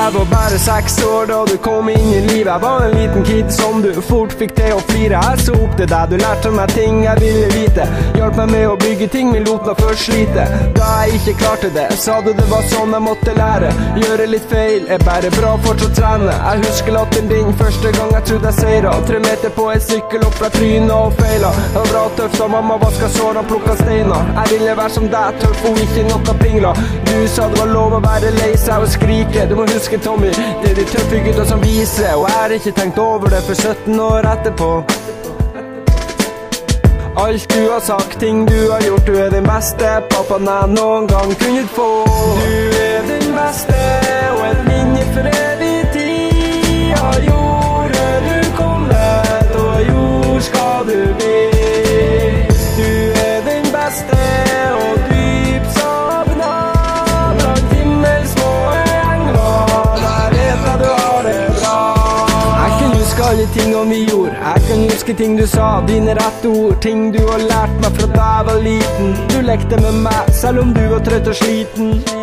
Jeg var bare seks år da du kom inn i livet. Jeg var en liten kid som du fort fikk til å flire. Jeg så opp til deg, du lærte meg ting jeg ville vite. Hjalp meg med å bygge ting, men lot meg først slite. Da jeg ikke klarte det, sa du det var sånn jeg måtte lære. Gjøre litt feil er bare bra fortsatt trene. Jeg husker latteren din første gang jeg trodde jeg seira. Tre meter på en sykkel opp fra trynet og feila. Det var bra tøft da mamma vaska sårene, plukka steiner. Jeg ville være som deg, tøff og ikke noe pingler. Du sa det var lov å være lei seg og skrike. Du må huske, Tommy, det er de tøffe gutta som viser. Og jeg har ikke tenkt over det for 17 år etterpå. Alt du har sagt, ting du har gjort, du er den beste pappaen jeg noen gang kunne få. Tingene vi gjorde. Jeg kan huske ting du sa, dine rette ord. Ting du har lært meg fra da jeg var liten. Du lekte med meg, selv om du var trøtt og sliten.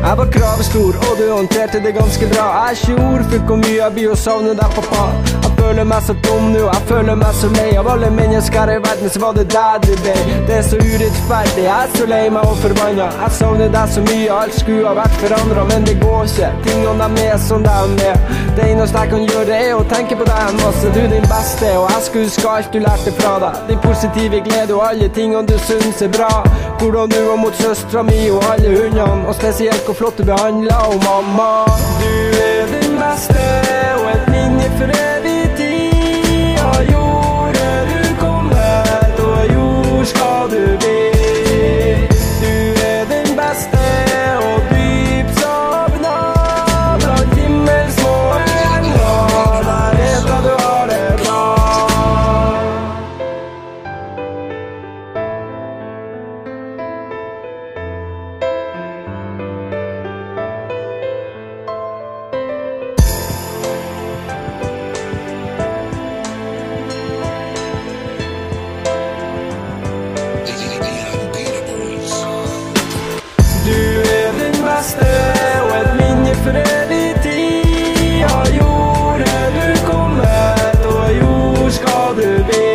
Jeg var kravstor, og du håndterte det ganske bra. Jeg er ikke ordfull hvor mye jeg blir å savne deg, pappa. Jeg føler meg så dum nå, jeg føler meg så lei. Av alle mennesker i verden, så var det deg du ble. Det er så urettferdig, jeg er så lei meg og forbanna. Jeg savner deg så mye, alt skulle ha vært forandra, men det går ikke. Tingene er med som de er. Det eneste jeg kan gjøre, er å tenke på deg en masse. Du er din beste, og jeg skal huske alt du lærte fra deg. Din positive glede og alle tingene du syns er bra. Hvordan du var mot søstera mi og alle hundene, og spesielt hvor flott du behandla og mamma. all the.